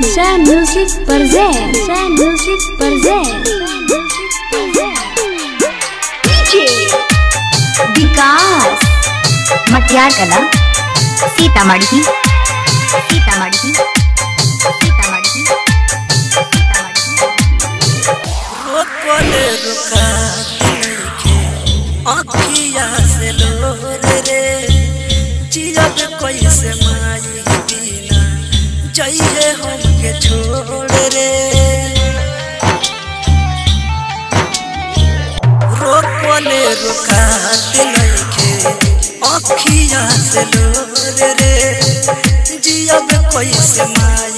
Jai Music present. Jai Music present. DJ Vikas Matiyar Kala Sitamarhi Sitamarhi Sitamarhi रुका अखिया से लोर रे जियब कैसे माई बिना हमके छोड़ रे। रोकले रुका नइखे अखिया से लोर रे। जियब कैसे माई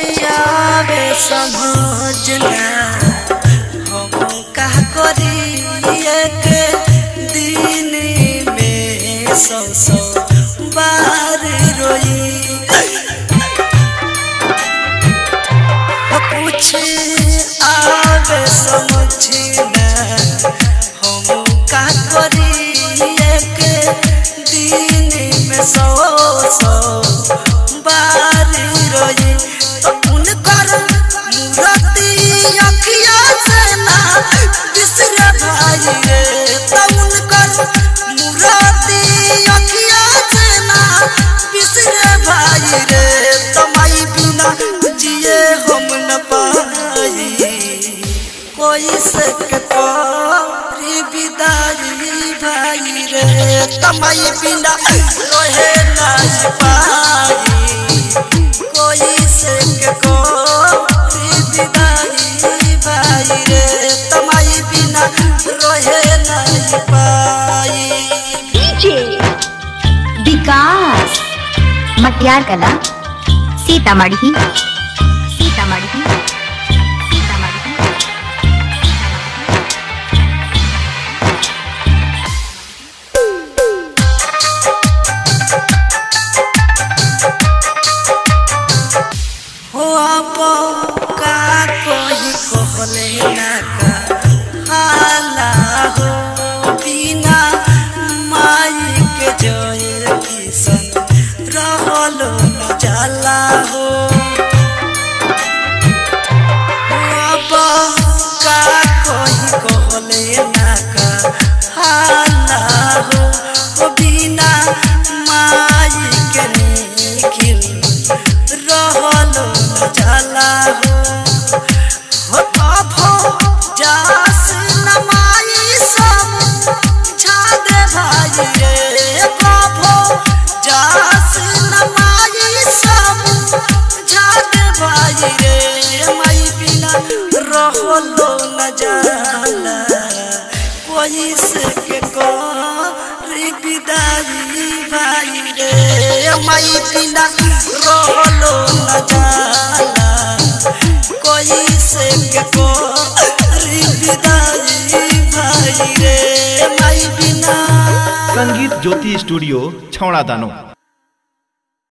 कुछ समझ समझना माई बिना जिए हम न पाई। कोई से करी विदाई भाई रे तमाई बिना रहे पाई कोई मटियार कला सीतामढ़ी जाला। नमाई छादे भाई नमाई सम छादे भाई रे माई बिना रहलो न कोई से के को रे भाई रे। माई बिना रहलो न जाला कोई से के को रे विदाई भाई रे माई बिना संगीत ज्योति स्टूडियो छौड़ा दानो